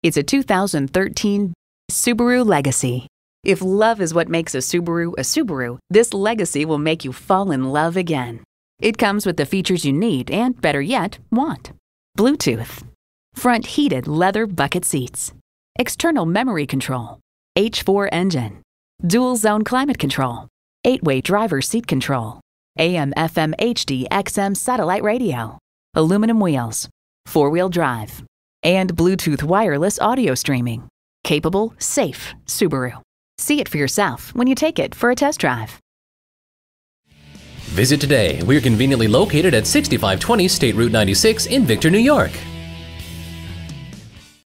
It's a 2013 Subaru Legacy. If love is what makes a Subaru a Subaru, this Legacy will make you fall in love again. It comes with the features you need and, better yet, want. Bluetooth, front heated leather bucket seats, external memory control, H4 engine, dual zone climate control, 8-way driver seat control, AM FM HD XM satellite radio, aluminum wheels, 4-wheel drive, and Bluetooth wireless audio streaming. Capable, safe Subaru. See it for yourself when you take it for a test drive. Visit today. We're conveniently located at 6520 State Route 96 in Victor, New York.